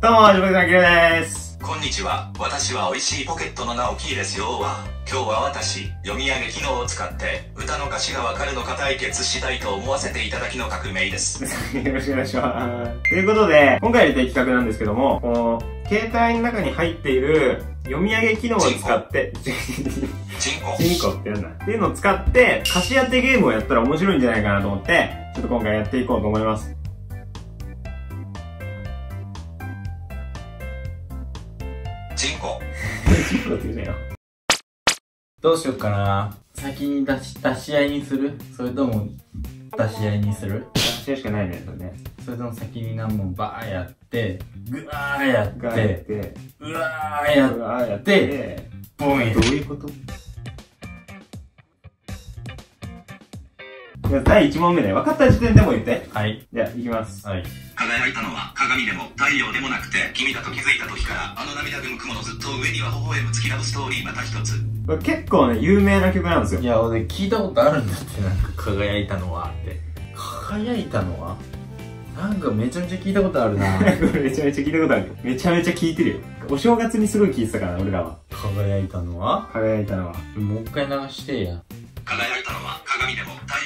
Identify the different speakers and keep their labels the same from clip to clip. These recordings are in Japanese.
Speaker 1: どうも、ジョブさんきれです。
Speaker 2: こんにちは。私は美味しいポケットの直樹ですよは。今日は私、読み上げ機能を使って、歌の歌詞がわかるのか対決したいと思わせていただきの革命です。
Speaker 1: よろしくお願いします。ということで、今回やりたい企画なんですけども、この、携帯の中に入っている読み上げ機能を使って、
Speaker 2: チンコ。
Speaker 1: チンコってやんだ？っていうのを使って、歌詞当てゲームをやったら面白いんじゃないかなと思って、ちょっと今回やっていこうと思います。
Speaker 2: チンコ。
Speaker 1: チンコって言うなよ。
Speaker 3: どうしよっかな。先に出し、出し合いにする？それとも、出し合いにする？
Speaker 1: 歌詞しかないね、それね。
Speaker 3: それとも先に何問バーやって、ぐわーや
Speaker 1: っ
Speaker 3: って、
Speaker 1: て、
Speaker 3: うわーやっ
Speaker 1: うわーやっ
Speaker 3: で
Speaker 1: て、
Speaker 3: ボン。や
Speaker 1: どういうこと？第1問目ね。分かった時点でも言って。
Speaker 3: はい。
Speaker 1: じゃあ、いきます。
Speaker 3: はい。
Speaker 2: 輝いたのは鏡でも太陽でもなくて、君だと気づいた時から、あの涙ぐむ雲のずっと上には微笑む月ラブストーリーまた一つ。
Speaker 1: これ結構ね、有名な曲なんですよ
Speaker 3: い。や、俺聞いたことあるんだって、なんか輝いたのはって。輝いたのは？なんかめちゃめちゃ聞いたことあるな
Speaker 1: めちゃめちゃ聞いたことある。めちゃめちゃ聞いてるよ。お正月にすごい聞いてたからな、俺らは。
Speaker 3: 輝いたのは？
Speaker 1: 輝いたのは。
Speaker 3: もう一回流してや。
Speaker 2: 輝いたのは鏡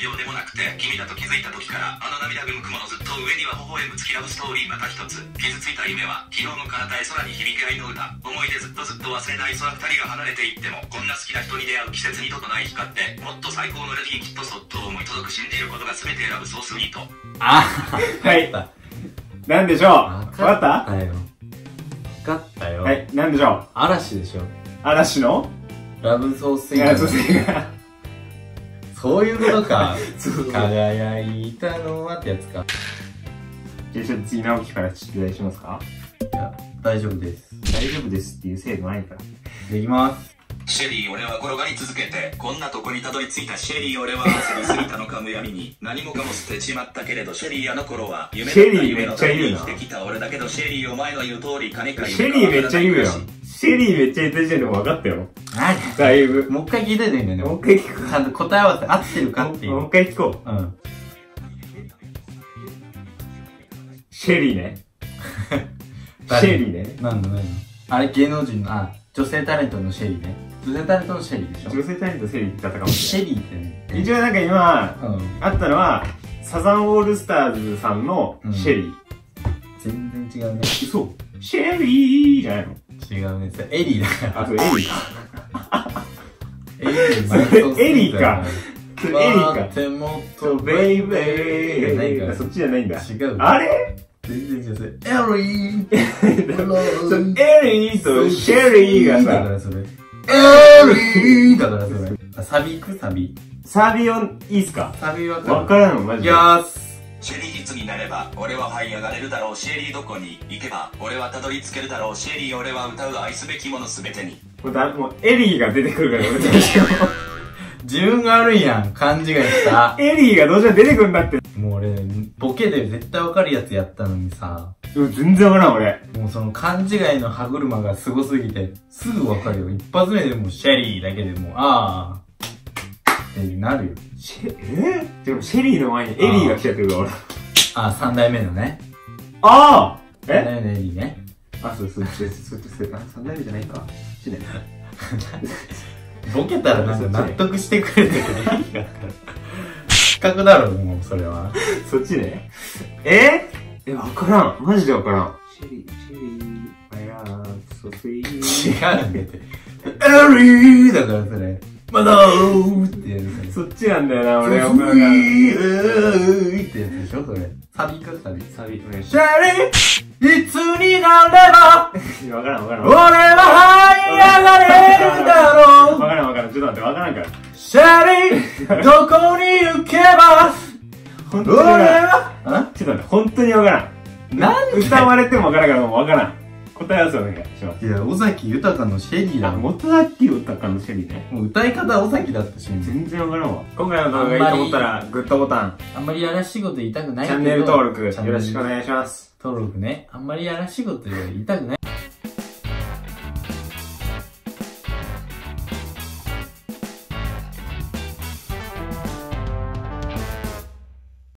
Speaker 2: でも太陽でもなくて君だと気づいた時からあの涙ぐむ雲のずっと上には微笑む月ラブストーリーまた一つ傷ついた夢は昨日の体へ空に響き合いの歌思い出ずっとずっと忘れない空二人が離れていってもこんな好きな人に出会う季節にととない光ってもっと最高のレディーきっとそっと思い届く信じることが全て選ぶソースミート
Speaker 3: あ
Speaker 1: はい。なんでしょうわかった
Speaker 3: たよ。わかったよ。
Speaker 1: はい、なんでしょう
Speaker 3: 嵐でしょ。
Speaker 1: 嵐の
Speaker 3: ラブソースイ、ート
Speaker 1: そう。
Speaker 3: いうことか。輝いたのはってやつか。
Speaker 1: じゃあちょっと次、直樹から出題しますか？
Speaker 3: いや、大丈夫です。
Speaker 1: 大丈夫ですっていう制度ないから。
Speaker 3: できます。
Speaker 2: シェリー俺は転がり続けてこんなとこにたどり着いたシェリー俺は焦りすぎたのかむやみに何もかも捨てちまったけれどシェリーあの頃は夢だった夢のために生きてきた俺だけどシェリーお前の言う通り金か
Speaker 1: シェリーめっちゃ言うよ。シェリーめっちゃ言った時点でも分かったよ。
Speaker 3: 何？
Speaker 1: だいぶ。
Speaker 3: もう一回聞いてていいんだよね。
Speaker 1: もう一回聞く
Speaker 3: ちゃんと答え合わせ合ってるかっていう。
Speaker 1: もう一回聞こう。
Speaker 3: うん。
Speaker 1: シェリーね。シ
Speaker 3: 誰
Speaker 1: ェリーね。
Speaker 3: なんだなんだ？あれ芸能人の、あ、女性タレントのシェリーね。女性タレントのシェリーでしょ？
Speaker 1: 女性タレントシェリーだったかもしれ
Speaker 3: シェリーってね。
Speaker 1: ない。一応なんか今、
Speaker 3: うん。
Speaker 1: あったのは、サザンオールスターズさんのシェリー。
Speaker 3: 全然違うね。
Speaker 1: 嘘シェリーじゃないの？
Speaker 3: 違うね。エリーだから。
Speaker 1: あ、それエリーか。
Speaker 3: エリー
Speaker 1: それエリーか。エリーか。
Speaker 3: 手元
Speaker 1: ベイベ
Speaker 3: じゃないから
Speaker 1: ー。そっちじゃないんだ。
Speaker 3: 違う。
Speaker 1: あれ？
Speaker 3: 全然違う。エリー
Speaker 1: エリーとシェリーがさ。
Speaker 3: エリーだからそれ。あサビ行く？サビ。
Speaker 1: サービオンいいっすか？
Speaker 3: サビわかる
Speaker 1: わからんのマジで。
Speaker 3: いやーす。
Speaker 2: シェリーいつになれば俺は這い上がれるだろうシェリーどこに行けば俺はたどり着けるだろうシェリー俺は歌う愛すべきものすべてに
Speaker 1: もうだもうエリーが出てくるから俺たちも。
Speaker 3: 自分が悪いやん。勘違いした。
Speaker 1: エリーがどうしても出てくるんだって。
Speaker 3: もう俺ボケで絶対わかるやつやったのにさ。
Speaker 1: でも全然わからん俺。
Speaker 3: もうその勘違いの歯車がすごすぎてすぐわかるよ。一発目でもうシェリーだけでもうああってなるよ。
Speaker 1: シェえ、でもシェリーの前にエリーが来ちゃってるから俺。
Speaker 3: ああ三代目のね。
Speaker 1: ああえ？
Speaker 3: 三代目のエリーね。
Speaker 1: あそうそうそうそうそうそうそうそうそうそうそうそう7年
Speaker 3: ボケたらなんか納得してくれてる雰囲気があった。失格だろもうそれは。
Speaker 1: そっちねえ？ー、えわからん。マジでわからん。シェリーシェリーあやーソフィー。
Speaker 3: 違うんだって。エリーだからそれ。マダーってやる
Speaker 1: そっちなんだよな俺はソ
Speaker 3: フィーってやつでしょそれ。サビかサビ
Speaker 1: サビ
Speaker 3: シェリーいつになれば？
Speaker 1: わからんわからん。
Speaker 3: 俺
Speaker 1: かわからんから。
Speaker 3: シェリー、どこに行けば、俺
Speaker 1: 本当にわからん。
Speaker 3: は、あ？
Speaker 1: ちょっと待って、本当にわからん。
Speaker 3: なん
Speaker 1: 歌われてもわからんから、もうわからん。答え合わせお願いします。
Speaker 3: いや、尾崎豊のシェリーだ
Speaker 1: あ、
Speaker 3: もん。
Speaker 1: 元崎豊のシェリーね。
Speaker 3: もう歌い方尾崎だったし、
Speaker 1: 全然わからんわ。今回の動画がいいと思ったら、グッドボタン、
Speaker 3: あんまりやらしいこと言いたくないけど
Speaker 1: チャンネル登録、よろしくお願いします。
Speaker 3: 登録ね。あんまりやらしいこと言いたくない。